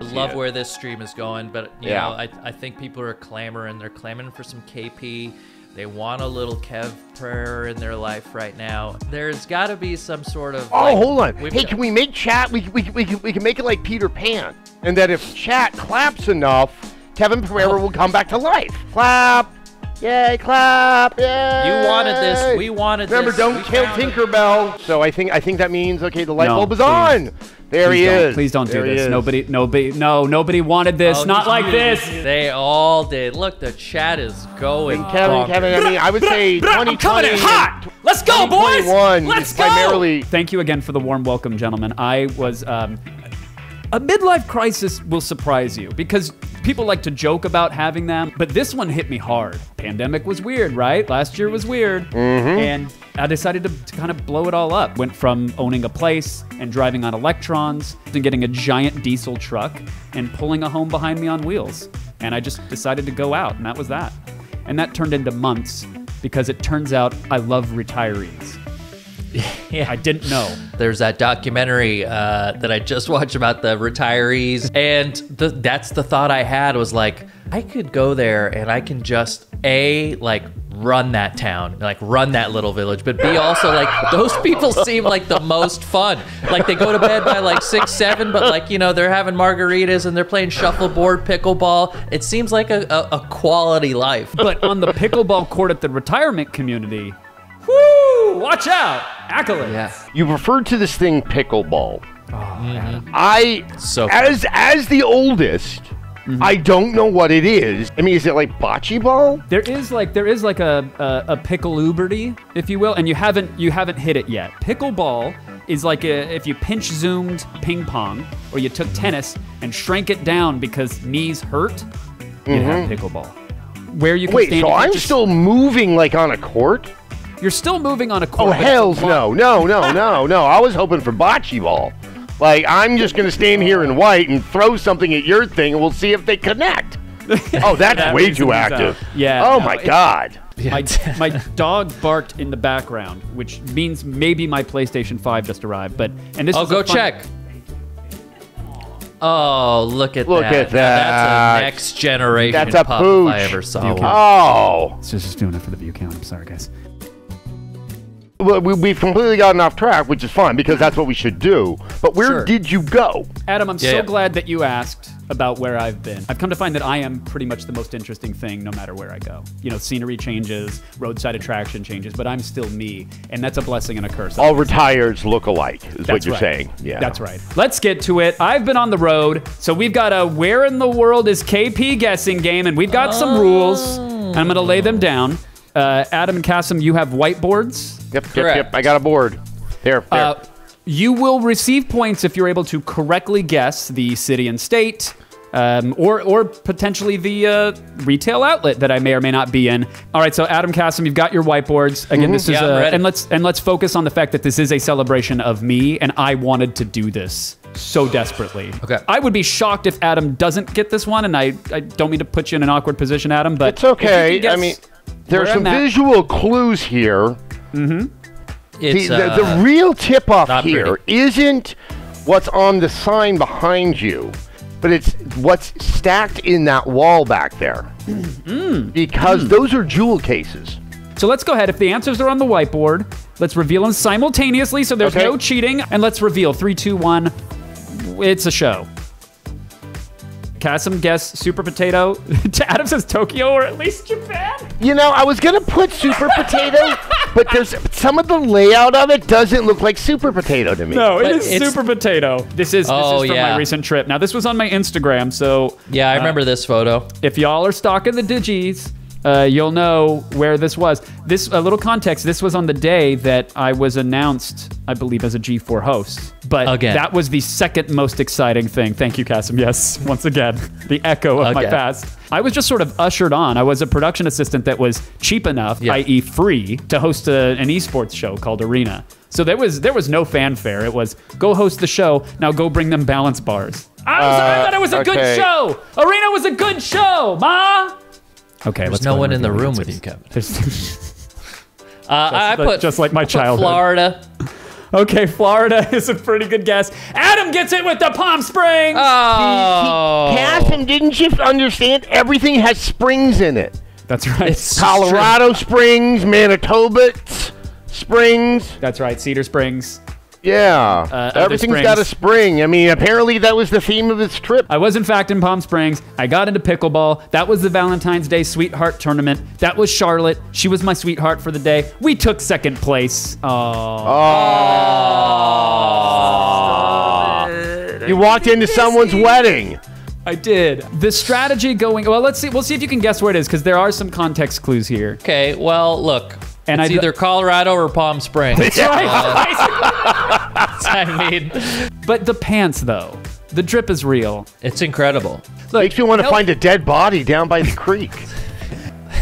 love it. where this stream is going, but you Yeah. know, I, I think people are clamoring. They're clamoring for some KP. They want a little Kev prayer in their life right now. There's got to be some sort of. Oh, like, hold on. Hey, got- can we make chat? We, we, we, can- we can make it like Peter Pan. And that if chat claps enough, Kevin Pereira Oh. will come back to life. Clap. Yay, clap. Yay. You wanted this. We wanted Remember, this. Remember, don't We kill found it. Tinkerbell. So I think I think that means okay, the light No, bulb is please. on. There Please he don't, is. Please don't There do this. is. Nobody, nobody, no, nobody wanted this. Oh, Not you like this. They all did. Look, the chat is going. Kevin, bonkers. Kevin, I mean, I would say 2020. I'm coming in hot. Let's go, boys. Let's go. primarily Thank you again for the warm welcome, gentlemen. I was um, a midlife crisis will surprise you because people like to joke about having them, but this one hit me hard. Pandemic was weird, right? Last year was weird, mm-hmm. and I decided to, to kind of blow it all up. Went from owning a place and driving on electrons to getting a giant diesel truck and pulling a home behind me on wheels. And I just decided to go out, and that was that. And that turned into months because it turns out I love retirees. Yeah. I didn't know. There's that documentary uh, that I just watched about the retirees, and the, that's the thought I had was like, I could go there and I can just a like run that town, like run that little village, but b also like those people seem like the most fun. Like they go to bed by like six, seven, but like you know they're having margaritas and they're playing shuffleboard, pickleball. It seems like a, a, a quality life. But on the pickleball court at the retirement community, whoo, watch out. Accolades. Yeah. you referred to this thing pickleball. Mm-hmm. I So as as the oldest, Mm-hmm. I don't know what it is. I mean, is it like bocce ball? There is like there is like a a, a pickle-uberty, if you will, and you haven't you haven't hit it yet. Pickleball is like a, if you pinch zoomed ping pong, or you took tennis and shrank it down because knees hurt, you'd have pickleball. Where you can Mm-hmm. Wait, stand, so I'm just- still moving like on a court? You're still moving on a court. Oh but it's a hell's no, no, no, no, no! I was hoping for bocce ball. Like I'm just gonna stand here in white and throw something at your thing, and we'll see if they connect. Oh, that's That way too active. out. Yeah, Oh no, my god. My, my dog barked in the background, which means maybe my PlayStation 5 just arrived. But and this Oh, was a go check. Oh, look at Look that. at Now that. That's a next generation That's a pup pooch. I ever saw You one. can- Oh. It's just doing it for the view count. I'm sorry, guys. Well, we, we've completely gotten off track, which is fine because that's what we should do. But where Sure. did you go? Adam, I'm Yeah, so yeah. glad that you asked about where I've been. I've come to find that I am pretty much the most interesting thing no matter where I go. You know, scenery changes, roadside attraction changes, but I'm still me. And that's a blessing and a curse. All retires look alike, is what you're right. saying. Yeah. That's right. Let's get to it. I've been on the road, so we've got a where in the world is KP guessing game, and we've got some rules. And I'm going to lay them down. Uh, Adam and Kassem, you have whiteboards. Yep, yep, Correct. yep. I got a board. There, there. Uh, you will receive points if you're able to correctly guess the city and state, um, or or potentially the uh, retail outlet that I may or may not be in. All right, so Adam Kassem, you've got your whiteboards. Again, this is Yeah, I'm uh, ready. and let's and let's focus on the fact that this is a celebration of me, and I wanted to do this so desperately. Okay. I would be shocked if Adam doesn't get this one, and I I don't mean to put you in an awkward position, Adam, but it's okay. I mean, guess there are some I'm visual clues here. It's, the, the, uh, the real tip off not here pretty. not what's on the sign behind you, but it's what's stacked in that wall back there. Mm. Because those are jewel cases. So let's go ahead. If the answers are on the whiteboard, let's reveal them simultaneously so there's Okay. no cheating. And let's reveal three, two, one. It's a show. Kassem guess Super Potato. Adam says Tokyo or at least Japan. You know, I was gonna put super potato, but there's some of the layout of it doesn't look like super potato to me. No, it But is it's- Super Potato. This is, Oh, this is oh, from yeah. my recent trip. Now, this was on my Instagram, so yeah, I remember uh, this photo. if y'all are stalking the digis, uh, you'll know where this was. This a little context. This was on the day that I was announced, I believe, as a G4 host. But Again. that was the second most exciting thing. Thank you, Kassem. Yes, once again, the echo of my past. I was just sort of ushered on. I was a production assistant that was cheap enough, Yeah. i.e., free, to host a, an esports show called Arena. So there was there was no fanfare. It was go host the show. Now go bring them balance bars. I, was, I Uh, thought it was a good show. Arena was a good show, ma. Okay, There's let's no one in the room the with you. Kevin. There's- Uh, I like- put just like my child. Florida. Okay, Florida is a pretty good guess. Adam gets it with the Palm Springs. Oh, Kassem, didn't you understand? Everything has springs in it. That's right. It's- Colorado Springs, Manitou Springs. That's right. Cedar Springs. Yeah, uh, other everything's got a spring. I mean, apparently that was the theme of his trip. I was in fact in Palm Springs. I got into pickleball. That was the Valentine's Day Sweetheart Tournament. That was Charlotte. She was my sweetheart for the day. We took second place. Oh. You walked into someone's wedding. I did. The strategy going well, let's see. We'll see if you can guess where it is because there are some context clues here. okay. Well, look, And it's I d- either Colorado or Palm Springs. Uh, I mean, But the pants though. The drip is real. it's incredible. Look, Makes me want to find a dead body down by the creek.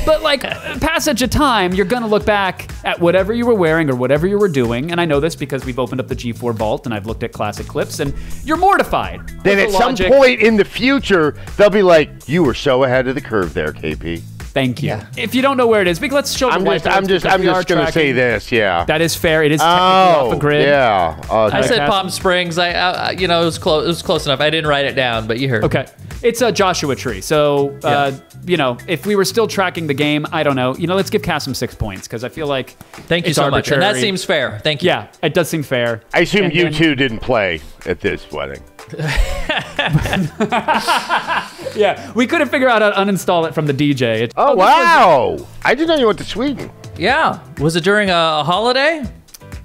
But like passage of time, you're gonna look back at whatever you were wearing or whatever you were doing, and I know this because we've opened up the G4 vault and I've looked at classic clips, and you're mortified. then with at the some point in the future, they'll be like, "You were so ahead of the curve there, KP." Thank you. Yeah. If you don't know where it is, because let's show I'm the just, I'm just, I'm just gonna say this. Yeah. That is fair. It is technically oh, off the grid. yeah. Uh, I said Palm Springs. I, I, I- you know, it was close. It was close enough. I didn't write it down, but you heard. Okay. It's a Joshua tree. So, uh, Yeah. you know, if we were still tracking the game, I don't know. You know, let's give Kassem six points because I feel like Thank you it's so much. And that seems fair. Thank you. Yeah, it does seem fair. I assume And you then- two didn't play at this wedding. Yeah, we couldn't figure out how to uninstall it from the DJ. It- Oh, this was- wow! I didn't know you went to Sweden. Yeah. Was it during a, a holiday?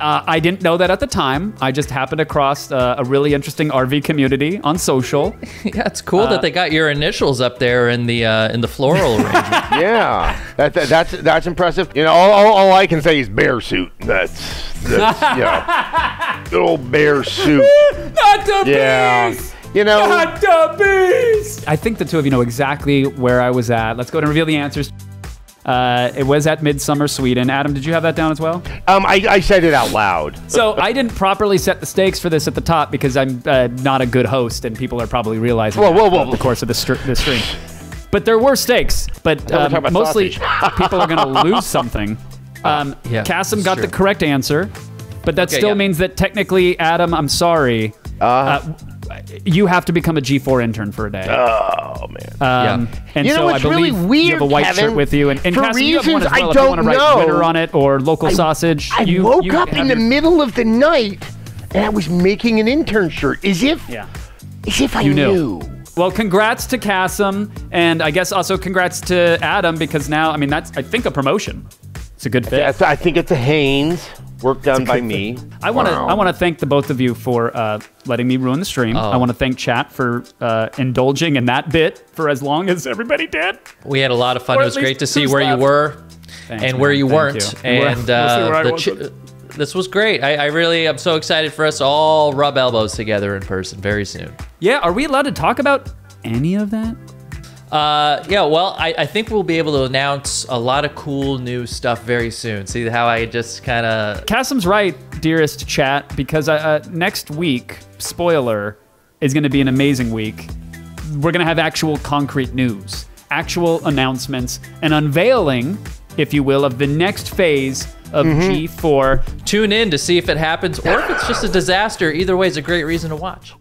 Uh, I didn't know that at the time. I just happened across uh, a really interesting RV community on social. Yeah, it's cool Uh, that they got your initials up there in the uh, in the floral arrangement. Yeah, that, that, that's that's impressive. You know, all, all, all I can say is bear suit. That's, that's yeah, good old bear suit. Not the Yeah, beast! you know, Not the beast! I think the two of you know exactly where I was at. Let's go ahead and reveal the answers. Uh, it was at Midsummer, Sweden. Adam, did you have that down as well? um, I, I said it out loud. So I didn't properly set the stakes for this at the top because I'm uh, not a good host, and people are probably realizing Whoa, that whoa, whoa. the course of the, str- the stream. But there were stakes, but um, mostly people are going to lose something. Um, yeah, Kassem that's got true. the correct answer, but that Okay, still yeah. means that technically, Adam, I'm sorry, uh, you have to become a G4 intern for a day. Oh man. Um, And You know so what's I believe really you have a white Kevin? shirt with you, and, and For Kassem, you have one reasons as well. I if you want to don't write know, winner on it or local sausage, I you, woke you up have in the middle of the night and I was making an intern shirt, as if, Yeah. as if I You knew. knew. Well, congrats to Kassem, and I guess also congrats to Adam because now, I mean, that's I think a promotion. It's a good fit. That's- I think it's a Hanes work done by me. I want to Wow. I want to thank the both of you for uh, letting me ruin the stream. Oh. I want to thank chat for uh, indulging in that bit for as long as everybody did. We had a lot of fun. Or It was great to see who's where you were Thanks, and man. where you Thank weren't. you. And uh, the wasn't. this was great. I, I really am so excited for us to all rub elbows together in person very soon. Yeah, are we allowed to talk about any of that? Uh, yeah, well, I, I think we'll be able to announce a lot of cool new stuff very soon. See how I just kind of Kassem's right, dearest chat, because uh, uh, next week, spoiler, is going to be an amazing week. We're going to have actual concrete news, actual announcements, an unveiling, if you will, of the next phase of G4. tune in to see if it happens or if it's just a disaster. Either way is a great reason to watch.